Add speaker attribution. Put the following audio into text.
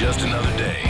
Speaker 1: just another day.